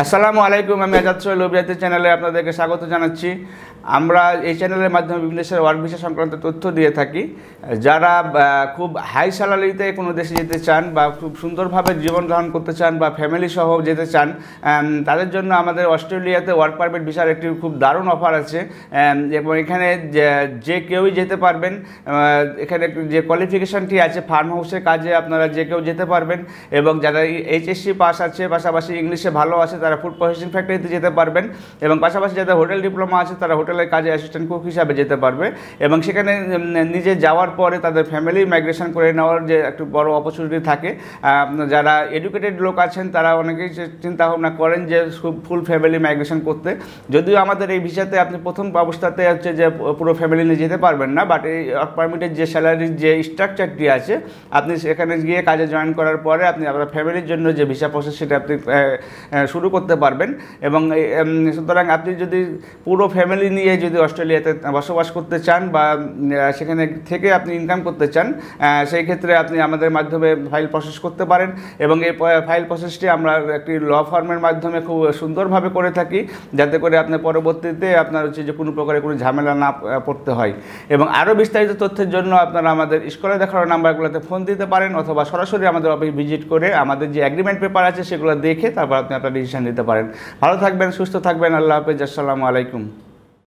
আসসালামু আলাইকুম, আমি আজাদ সোহেল অভিজাতি চ্যানেলে আপনাদেরকে স্বাগত জানাচ্ছি। আমরা এই চ্যানেলের মাধ্যমে বিভিন্ন দেশের ওয়ার্ক ভিসা সংক্রান্ত তথ্য দিয়ে থাকি। যারা খুব হাই স্যালারিতে কোনো দেশে যেতে চান বা খুব সুন্দরভাবে জীবন ধারণ করতে চান বা ফ্যামিলি সহ যেতে চান তাদের জন্য আমাদের অস্ট্রেলিয়াতে ওয়ার্ক পারমিট ভিসার একটি খুব দারুণ অফার আছে। এবং এখানে যে- যে কেউই যেতে পারবেন এখানে যে কোয়ালিফিকেশনটি আছে ফার্ম হাউসের কাজে আপনারা যে কেউ যেতে পারবেন। এবং যারা এইচএসসি পাস আছে, পাশাপাশি ইংলিশে ভালো আছে, তারা ফুড প্রসেসিং ফ্যাক্টরিতে যেতে পারবেন এবং পাশাপাশি যাদের হোটেল ডিপ্লোমা আছে, তারা হোটেলের কাজে অ্যাসিস্ট্যান্ট কুক হিসাবে যেতে পারবে এবং সেখানে নিজে যাওয়ার পরে তাদের ফ্যামিলি মাইগ্রেশন করে নেওয়ার যে একটু বড় অপরচুনিটি থাকে যারা এডুকেটেড লোক আছেন, তারা অনেকেই চিন্তা ভাবনা করেন যে ফুল ফ্যামিলি মাইগ্রেশন করতে। যদিও আমাদের এই ভিসাতে আপনি প্রথম অবস্থাতে হচ্ছে যে পুরো ফ্যামিলি নিয়ে যেতে পারবেন না বাট এই পারমিটের যে স্যালারির যে স্ট্রাকচারটি আছে, আপনি সেখানে গিয়ে কাজে জয়েন করার পরে আপনি আপনার ফ্যামিলির জন্য যে ভিসা প্রসেস সেটা আপনি শুরু করতে পারবেন এবং সুতরাং আপনি যদি পুরো ফ্যামিলি নিয়ে যদি অস্ট্রেলিয়াতে বসবাস করতে চান বা সেখানে থেকে আপনি ইনকাম করতে চান সেই ক্ষেত্রে আপনি আমাদের মাধ্যমে ফাইল প্রসেস করতে পারেন এবং এই ফাইল প্রসেসটি আমরা একটি ল ফার্মের মাধ্যমে খুব সুন্দরভাবে করে থাকি যাতে করে আপনার পরবর্তীতে আপনার হচ্ছে যে কোনো প্রকারের কোনো ঝামেলা না পড়তে হয়। এবং আরও বিস্তারিত তথ্যের জন্য আপনারা আমাদের স্কুলে দেখানো নাম্বারগুলোতে ফোন দিতে পারেন অথবা সরাসরি আমাদের অফিস ভিজিট করে আমাদের যে অ্যাগ্রিমেন্ট পেপার আছে সেগুলো দেখে তারপর আপনি আপনার ডিসিশন নিতে পারেন। ভালো থাকবেন সুস্থ থাকবেন। আল্লাহ হাফেজ। আসসালামু আলাইকুম।